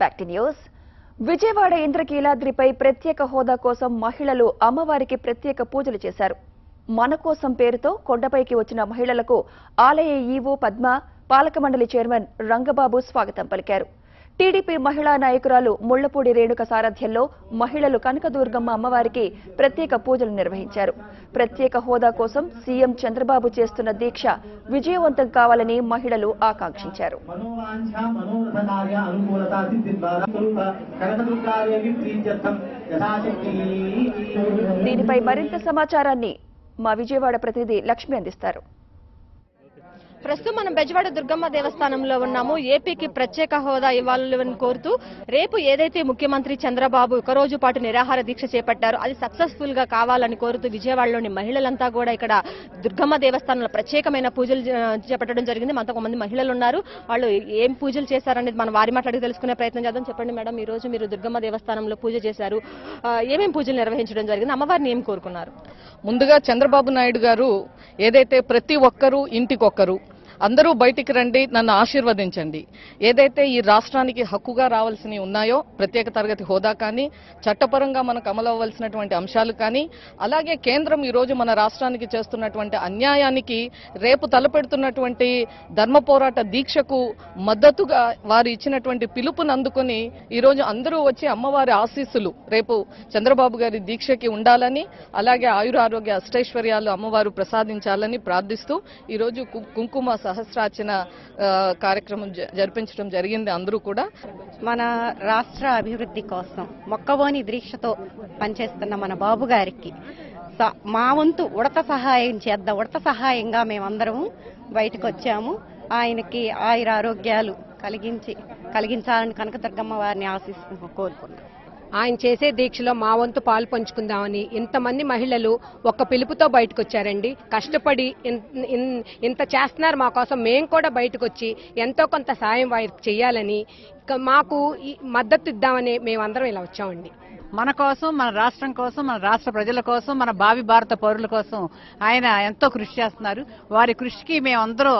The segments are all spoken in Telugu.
బ్యాక్ టు న్యూస్ విజయవాడ ఇంద్రకీలాద్రిపై ప్రత్యేక హోదా కోసం మహిళలు అమ్మవారికి ప్రత్యేక పూజలు చేశారు. మన కోసం పేరుతో కొండపైకి వచ్చిన మహిళలకు ఆలయ ఈవో పద్మ పాలక మండలి చైర్మన్ రంగబాబు స్వాగతం పలికారు. టీడీపీ మహిళా నాయకురాలు ముళ్ళపూడి రేణుక సారథ్యంలో మహిళలు కనకదుర్గమ్మ అమ్మవారికి ప్రత్యేక పూజలు నిర్వహించారు. ప్రత్యేక హోదా కోసం సీఎం చంద్రబాబు చేస్తున్న దీక్ష విజయవంతం కావాలని మహిళలు ఆకాంక్షించారు. దీనిపై మరింత సమాచారాన్ని మా విజయవాడ ప్రతినిధి లక్ష్మి అందిస్తారు. ప్రస్తుతం మనం బెజవాడ దుర్గమ్మ దేవస్థానంలో ఉన్నాము. ఏపీకి ప్రత్యేక హోదా ఇవ్వాలని కోరుతూ రేపు ఏదైతే ముఖ్యమంత్రి చంద్రబాబు ఒక రోజు పాటు నిరాహార దీక్ష చేపట్టారో అది సక్సెస్ఫుల్గా కావాలని కోరుతూ విజయవాడలోని మహిళలంతా కూడా ఇక్కడ దుర్గమ్మ దేవస్థానంలో ప్రత్యేకమైన పూజలు చేపట్టడం జరిగింది. మనతో కొంతమంది మహిళలు ఉన్నారు. వాళ్ళు ఏం పూజలు చేశారనేది మనం వారి మాట్లాడి తెలుసుకునే ప్రయత్నం చేద్దాం. చెప్పండి మేడం ఈ రోజు మీరు దుర్గమ్మ దేవస్థానంలో పూజ చేశారు. ఏమేం పూజలు నిర్వహించడం జరిగింది? అమ్మవారిని ఏం కోరుకున్నారు? ముందుగా చంద్రబాబు నాయుడు గారు ఏదైతే ప్రతి ఒక్కరూ ఇంటికొక్కరు అందరూ బయటికి రండి నన్ను ఆశీర్వదించండి. ఏదైతే ఈ రాష్ట్రానికి హక్కుగా రావాల్సినవి ఉన్నాయో ప్రత్యేక తరగతి హోదా కానీ చట్టపరంగా మనకు అమలు అవ్వాల్సినటువంటి అంశాలు కానీ అలాగే కేంద్రం ఈరోజు మన రాష్ట్రానికి చేస్తున్నటువంటి అన్యాయానికి రేపు తలపెడుతున్నటువంటి ధర్మ పోరాట దీక్షకు మద్దతుగా వారు ఇచ్చినటువంటి పిలుపును అందుకొని ఈరోజు అందరూ వచ్చి అమ్మవారి ఆశీస్సులు రేపు చంద్రబాబు గారి దీక్షకి ఉండాలని అలాగే ఆయుర ఆరోగ్య అష్టైశ్వర్యాలు అమ్మవారు ప్రసాదించాలని ప్రార్థిస్తూ ఈ రోజు కు- కుంకుమ సహస్రార్చన కార్యక్రమం జ- జరిపించడం జరిగింది అందరూ కూడా. మన రాష్ట్ర అభివృద్ధి కోసం మొక్కవోని దీక్షతో పనిచేస్తున్న మన బాబు గారికి మా వంతు ఉడత సహాయం చేద్దాం ఉడత సహాయంగా మేమందరము బయటకు వచ్చాము ఆయనకి ఆయుర ఆరోగ్యాలు కలిగించి కలిగించాలని కనకదుర్గమ్మ వారిని ఆశిస్తూ కోరుకున్నాం ఆయన చేసే దీక్షలో మా వంతు పాలు పంచుకుందామని ఇంతమంది మహిళలు ఒక్క పిలుపుతో బయటకు వచ్చారండి కష్టపడి ఇన్- ఇన్- ఇంత చేస్తున్నారు మా కోసం మేము కూడా బయటకు వచ్చి ఎంతో కొంత సాయం వారికి చేయాలని మాకు మద్దతు ఇద్దామని మేమందరం ఇలా వచ్చామండి. మన కోసం మన రాష్ట్రం కోసం మన రాష్ట్ర ప్రజల కోసం మన భావి భారత పౌరుల కోసం ఆయన ఎంతో కృషి చేస్తున్నారు. వారి కృషికి మేమందరం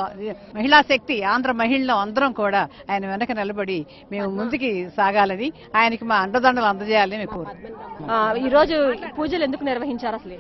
మహిళా శక్తి ఆంధ్ర మహిళలు అందరం కూడా ఆయన వెనక నిలబడి మేము ముందుకి సాగాలని ఆయనకి మా అండదండలు అందజేయాలని మేము కోరు ఈ రోజు పూజలు ఎందుకు నిర్వహించారు అసలు?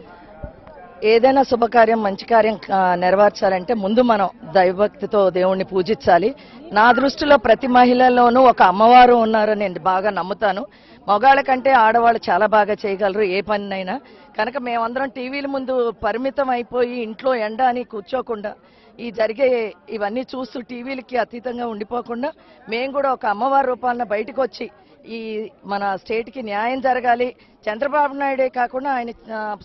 ఏదైనా శుభకార్యం మంచి కార్యం నెరవేర్చాలంటే ముందు మనం దైవభక్తితో దేవుణ్ణి పూజించాలి. నా దృష్టిలో ప్రతి మహిళల్లోనూ ఒక అమ్మవారు ఉన్నారని నేను బాగా నమ్ముతాను. మగాళ్ళ కంటే ఆడవాళ్ళు చాలా బాగా చేయగలరు ఏ పనినైనా. కనుక మేమందరం టీవీల ముందు పరిమితం అయిపోయి ఇంట్లో ఎండ అని కూర్చోకుండా ఈ జరిగే ఇవన్నీ చూస్తూ టీవీలకి అతీతంగా ఉండిపోకుండా మేము కూడా ఒక అమ్మవారి రూపాలన బయటకు వచ్చి ఈ మన స్టేట్కి న్యాయం జరగాలి. చంద్రబాబు నాయుడే కాకుండా ఆయన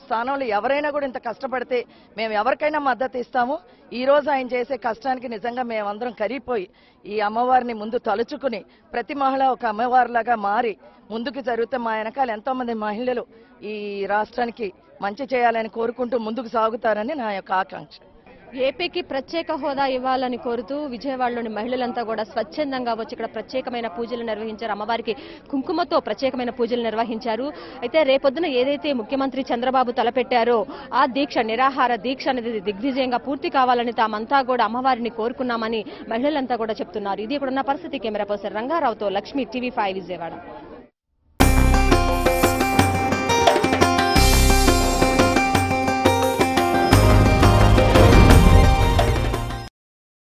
స్థానంలో ఎవరైనా కూడా ఇంత కష్టపడితే మేము ఎవరికైనా మద్దతు ఇస్తాము. ఈ రోజు ఆయన చేసే కష్టానికి నిజంగా మేమందరం కరిగిపోయి ఈ అమ్మవారిని ముందు తలుచుకుని ప్రతి మహిళ ఒక అమ్మవారిలాగా మారి ముందుకు జరుగుతే మా వెనకాల ఎంతోమంది మహిళలు ఈ రాష్ట్రానికి మంచి చేయాలని కోరుకుంటూ ముందుకు సాగుతారని నా యొక్క ఆకాంక్ష. ఏపీకి ప్రత్యేక హోదా ఇవ్వాలని కోరుతూ విజయవాడలోని మహిళలంతా కూడా స్వచ్ఛందంగా వచ్చి ఇక్కడ ప్రత్యేకమైన పూజలు నిర్వహించారు. అమ్మవారికి కుంకుమతో ప్రత్యేకమైన పూజలు నిర్వహించారు. అయితే రేపొద్దున ఏదైతే ముఖ్యమంత్రి చంద్రబాబు తలపెట్టారో ఆ దీక్ష నిరాహార దీక్ష అనేది దిగ్విజయంగా పూర్తి కావాలని తామంతా కూడా అమ్మవారిని కోరుకున్నామని మహిళలంతా కూడా చెప్తున్నారు. ఇది ఇక్కడ ఉన్న పరిస్థితి. కెమెరా పర్సన్ రంగారావుతో లక్ష్మి టీవీ ఫైవ్ విజయవాడ.